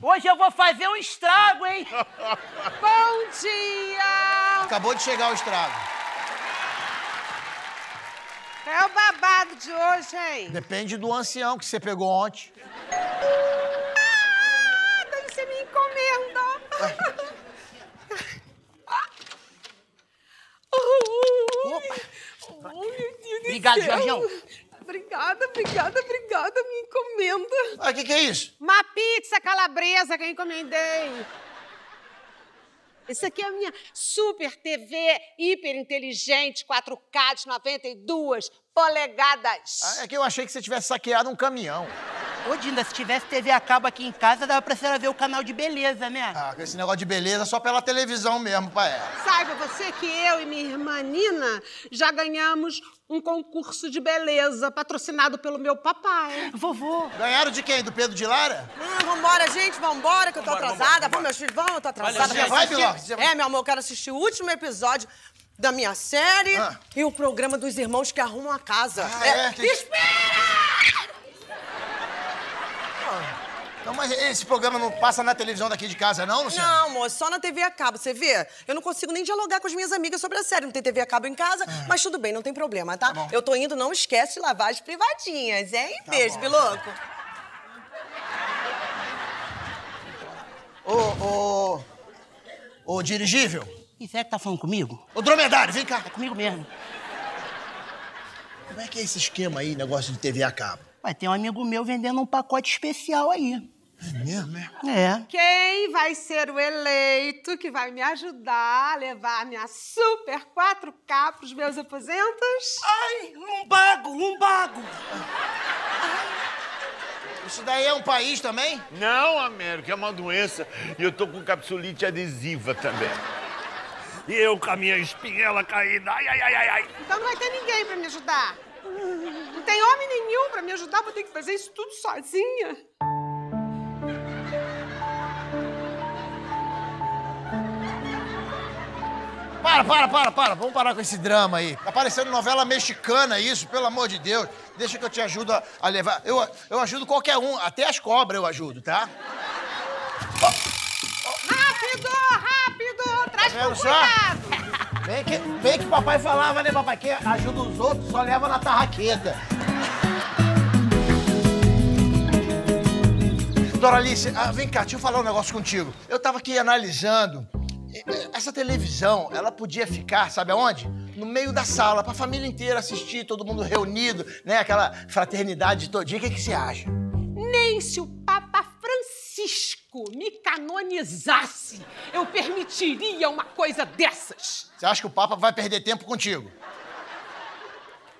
Hoje eu vou fazer um estrago, hein? Bom dia! Acabou de chegar o estrago. Qual é o babado de hoje, hein? Depende do ancião que você pegou ontem. Ah, deve ser minha encomenda. Opa! Deus do Obrigado, céu. Obrigada, obrigada, obrigada, minha encomenda. Ah, o que, que é isso? Uma pizza calabresa que eu encomendei. Esse aqui é a minha super TV hiper inteligente 4K de 92 polegadas. Ah, é que eu achei que você tivesse saqueado um caminhão. Ô, Dinda, se tivesse TV a cabo aqui em casa, dava pra senhora ver o canal de beleza, né? Ah, com esse negócio de beleza só pela televisão mesmo ela. Saiba você que eu e minha irmã Nina já ganhamos um concurso de beleza patrocinado pelo meu papai. Vovô. Ganharam de quem? Do Pedro de Lara? Hum, vambora, gente, vambora, que eu tô atrasada. Vamos, meus filhos, vamos, eu tô atrasada. Você já vai, Biló? Já? É, meu amor, eu quero assistir o último episódio da minha série Ah. e o programa dos irmãos que arrumam a casa. Ah, é? Que- Espera! Então, mas esse programa não passa na televisão daqui de casa, não, Luciano? Não, amor, só na TV a cabo, você vê? Eu não consigo nem dialogar com as minhas amigas sobre a série. Não tem TV a cabo em casa, mas tudo bem, não tem problema, tá? Ah. bom. eu tô indo, não esquece de lavar as privadinhas, hein? Beijo, bom. Biloco. Ô, ô. Ô, dirigível. E que tá falando comigo? Ô, dromedário, vem cá. É comigo mesmo. Como é que é esse esquema aí, negócio de TV a cabo? Vai ter um amigo meu vendendo um pacote especial aí. É mesmo, é? É. Quem vai ser o eleito que vai me ajudar a levar minha super 4K pros meus aposentos? Ai, lumbago, lumbago. Isso daí é um país também? Não, Américo, é uma doença. E eu tô com capsulite adesiva também. E eu com a minha espinhela caída. Ai, ai, ai, ai, ai. Então não vai ter ninguém pra me ajudar. Não tem homem nenhum pra me ajudar, vou ter que fazer isso tudo sozinha. Para, para, para, para. Vamos parar com esse drama aí. Tá parecendo novela mexicana isso, pelo amor de Deus. Deixa que eu te ajudo a, a levar. Eu, eu ajudo qualquer um, até as cobras eu ajudo, tá? Rápido, rápido, traz Tá com cuidado. Vem que, vem que papai falava, né, papai? Que ajuda os outros, só leva na tarraqueta. Doralice, ah, vem cá, deixa eu falar um negócio contigo. Eu tava aqui analisando. Essa televisão, ela podia ficar, sabe aonde? No meio da sala, pra família inteira assistir, todo mundo reunido, né? Aquela fraternidade todinha. O que, que você acha? Nem se o Papa Francisco me canonizasse, eu permitiria uma coisa dessas. Você acha que o Papa vai perder tempo contigo?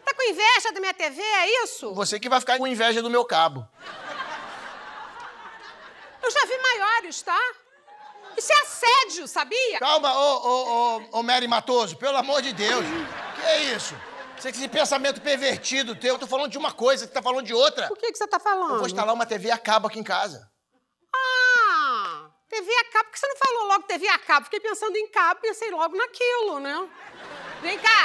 Tá com inveja da minha TV, é isso? Você que vai ficar com inveja do meu cabo. Eu já vi maiores, tá? Isso é assédio, sabia? Calma, ô, ô, ô, ô Mary Matoso, pelo amor de Deus. Que é isso? Você que esse pensamento pervertido teu, eu tô falando de uma coisa, você tá falando de outra. O que, que você tá falando? Eu vou instalar uma TV a cabo aqui em casa. Ah, TV a cabo. Por que você não falou logo TV a cabo? Fiquei pensando em cabo, pensei logo naquilo, né? Vem cá.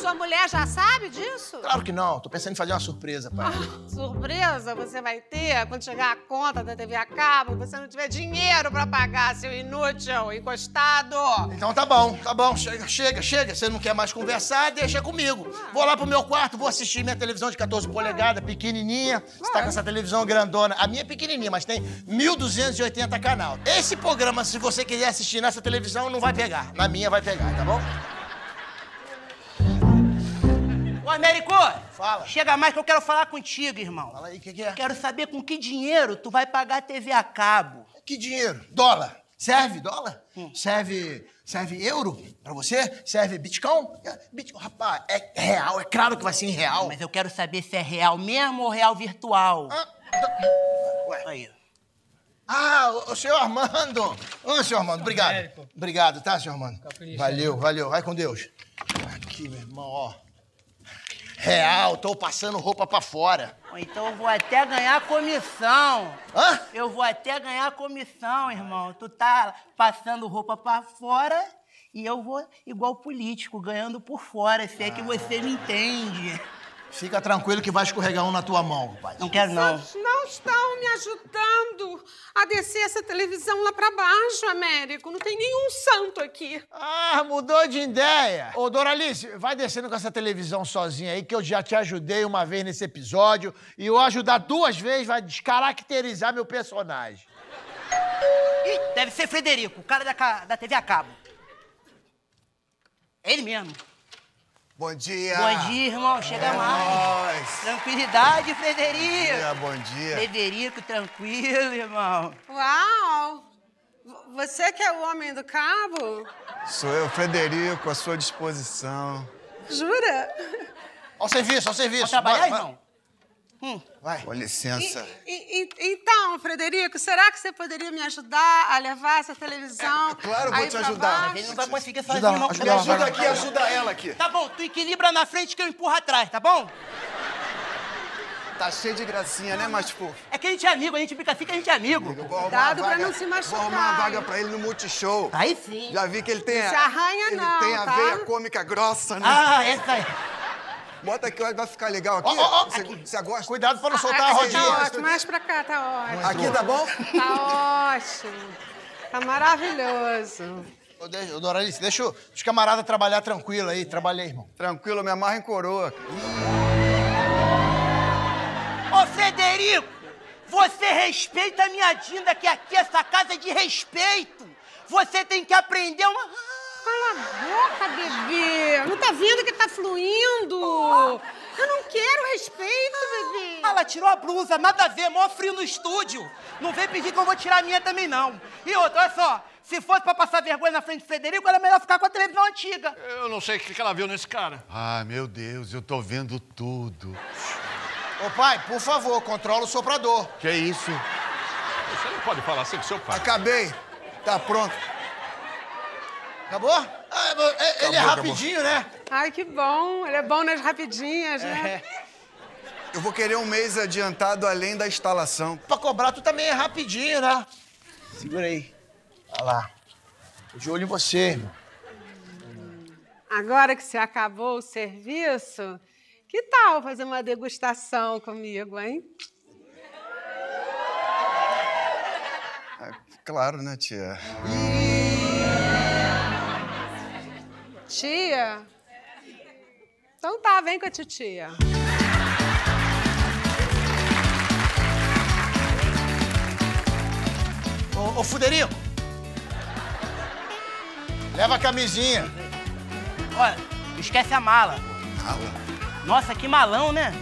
Sua mulher já sabe disso? Claro que não, tô pensando em fazer uma surpresa, pai. Ah, surpresa você vai ter quando chegar a conta da TV a cabo você não tiver dinheiro pra pagar, seu inútil, encostado. Então tá bom, tá bom, chega, chega, chega. Você não quer mais conversar, deixa comigo. Vou lá pro meu quarto, vou assistir minha televisão de 14 polegadas, pequenininha. Você tá com essa televisão grandona. A minha é pequenininha, mas tem 1.280 canal. Esse programa, se você quiser assistir nessa televisão, não vai pegar. Na minha vai pegar, tá bom? Américo! Fala. Chega mais que eu quero falar contigo, irmão. Fala aí, o que, que é? Quero saber com que dinheiro tu vai pagar a TV a cabo. Que dinheiro? Dólar. Serve dólar? Serve, serve euro pra você? Serve bitcoin? É, Bit... Rapaz, é real, é claro que vai ser em real. Mas eu quero saber se é real mesmo ou real virtual. Ah, do- Ué. Aí. Ah, o, o senhor Armando. Ô, senhor Armando, obrigado. Américo. Obrigado, tá, senhor Armando? feliz, Valeu, valeu. Vai com Deus. Aqui, meu irmão, ó. Real, tô passando roupa pra fora. Então eu vou até ganhar comissão. Hã? Eu vou até ganhar comissão, irmão. Tu tá passando roupa pra fora e eu vou igual político, ganhando por fora, se é que você me entende. Fica tranquilo que vai escorregar um na tua mão, pai. Não quero, não. Estão me ajudando a descer essa televisão lá pra baixo, Américo. Não tem nenhum santo aqui. Ah, mudou de ideia. Ô, Doralice, vai descendo com essa televisão sozinha aí, que eu já te ajudei uma vez nesse episódio. E eu ajudar duas vezes vai descaracterizar meu personagem. Ih, deve ser Frederico, o cara da, da TV a cabo. É ele mesmo. Bom dia. Bom dia, irmão. Chega mais. Nós. Tranquilidade, Frederico. Bom dia, bom dia. Frederico, tranquilo, irmão. Uau! Você que é o homem do cabo? Sou eu, Frederico, à sua disposição. Jura? Ó o serviço, ó o serviço. Pode trabalhar, Vai, vai. Irmão? Vai. Com licença. E- e- então, Frederico, será que você poderia me ajudar a levar essa televisão? É, claro, vou aí te ajudar. baixo? Ele não vai conseguir Ajuda sozinho, lá, não. ajuda ajuda aqui, ajuda ela aqui. Tá bom, tu equilibra na frente que eu empurro atrás, tá bom? Tá cheio de gracinha, né, mas tipo... É que a gente é amigo, a gente fica assim que a gente é amigo. Arrumar Cuidado pra não se machucar. Vou arrumar uma vaga pra ele no Multishow. Aí sim. Já vi que ele tem... Não se arranha ele não, tem a tá? veia cômica grossa, né? Ah, essa aí. Bota aqui, olha, vai ficar legal aqui. Ó, ó, ó. Você, gosta? Cuidado pra não soltar a Ah, rodinha. Tá ótimo, mais pra cá, tá ótimo. Aqui tá bom? Tá ótimo. Tá maravilhoso. Ô, Doralice, deixa os camaradas trabalhar tranquilo aí. Trabalha aí, irmão. Tranquilo, eu me amarro em coroa. Ô, Frederico, você respeita a minha Dinda, que aqui essa casa é de respeito. Você tem que aprender uma... Cala a boca, bebê. Não tá vendo que tá fluindo? Eu não quero respeito, bebê. Ela tirou a blusa, nada a ver, mó frio no estúdio. Não vem pedir que eu vou tirar a minha também, não. E outra, olha só, se fosse pra passar vergonha na frente do Frederico, era melhor ficar com a televisão antiga. Eu não sei o que que ela viu nesse cara. Ah, meu Deus, eu tô vendo tudo. Ô, pai, por favor, controla o soprador. Que é isso? Você não pode falar assim com seu pai. Acabei. Tá pronto. Acabou? Ah, é- ele é Acabou, rapidinho, né? Ai, que bom. Ele é bom nas rapidinhas, né? Eu vou querer um mês adiantado além da instalação. Pra cobrar, tu também é rapidinho, né? Segura aí. Olha lá. Tô de olho em você, irmão. Agora que você acabou o serviço, que tal fazer uma degustação comigo, hein? Claro, né, tia? Tia? Então tá, vem com a titia. Ô, ô, Fuderico. Leva a camisinha. Olha, esquece a mala. Nossa, que malão, né?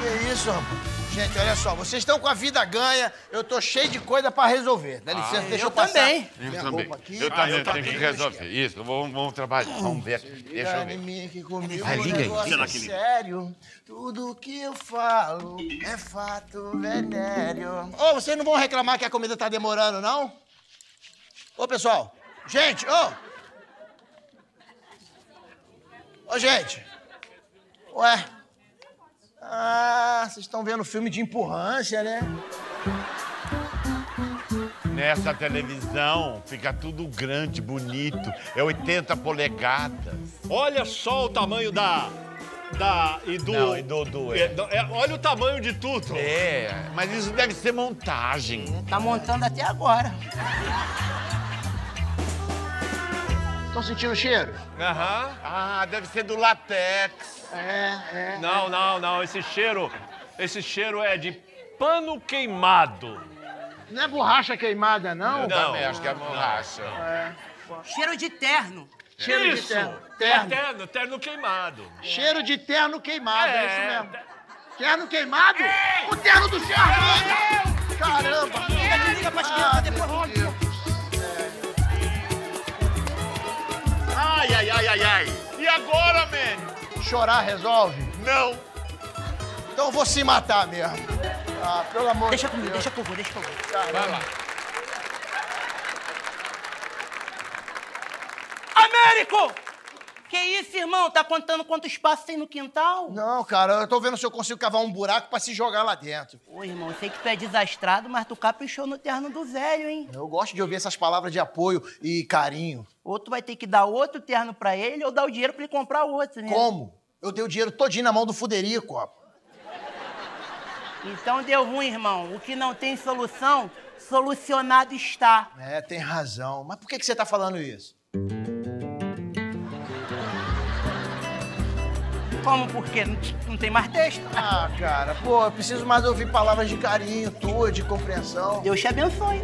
Que isso, rapaz? Gente, olha só, vocês estão com a vida ganha, eu tô cheio de coisa pra resolver. Dá licença, deixa eu, eu passar. também. Eu minha também. aqui. Eu Ah, também eu tenho que resolver. Isso, vamos, vamos trabalhar. Vamos ver. Deixa eu em ver. mim aqui comigo, Vai, o liga aí. é sério. Tudo que eu falo é fato venéreo. Ô, vocês não vão reclamar que a comida tá demorando, não? Ô, pessoal. Gente, ô. Ô, gente. Ué. Ah, vocês estão vendo filme de empurrância, né? Nessa televisão fica tudo grande, bonito. É 80 polegadas. Olha só o tamanho da. Da. E do. Não, e do- do, é. É, do- é, olha o tamanho de tudo. É, mas isso deve ser montagem. Tá montando até agora. Estão sentindo o cheiro? Aham. Ah, deve ser do latex. É, é. Não, não, não. Esse cheiro. Esse cheiro é de pano queimado. Não é borracha queimada, não? Eu Não, também acho que é borracha. Cheiro de terno. Cheiro isso! de terno. É Terno. terno, terno queimado. Cheiro de terno queimado, é, isso mesmo. te- Terno queimado? O terno do Charmander! Caramba! Liga, liga pra crianças, depois volta. Ai, ai. E agora, man? Chorar resolve? Não. Então eu vou se matar mesmo. Ah, pelo amor Deixa de comigo, Deus. deixa vou, deixa que eu vou. Vai lá. Américo! Que isso, irmão? Tá contando quanto espaço tem no quintal? Não, cara, eu tô vendo se eu consigo cavar um buraco pra se jogar lá dentro. Ô, irmão, sei que tu é desastrado, mas tu caprichou no terno do velho, hein? Eu gosto de ouvir essas palavras de apoio e carinho. Ou tu vai ter que dar outro terno pra ele ou dar o dinheiro pra ele comprar outro, né? Como? Eu dei o dinheiro todinho na mão do Fuderico, ó. Então deu ruim, irmão. O que não tem solução, solucionado está. É, tem razão. Mas por que, que você tá falando isso? Como por quê? Não, não tem mais texto? Ah, cara, pô, eu preciso mais ouvir palavras de carinho tua, de compreensão. Deus te abençoe.